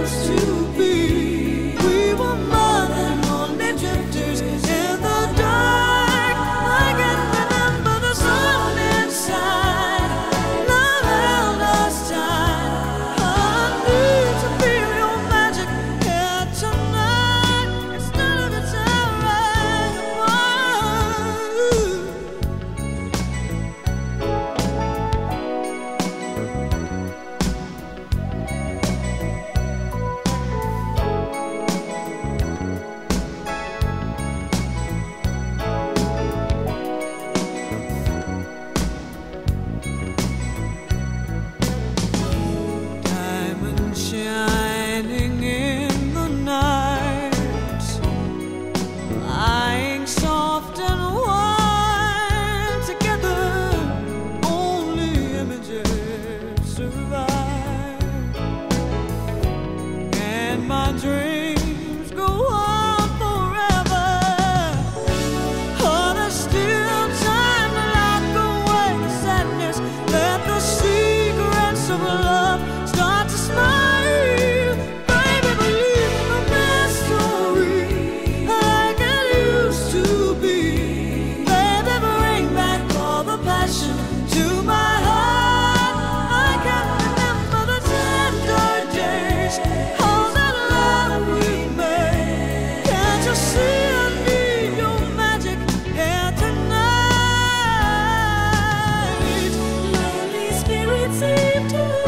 words to do